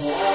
Oh.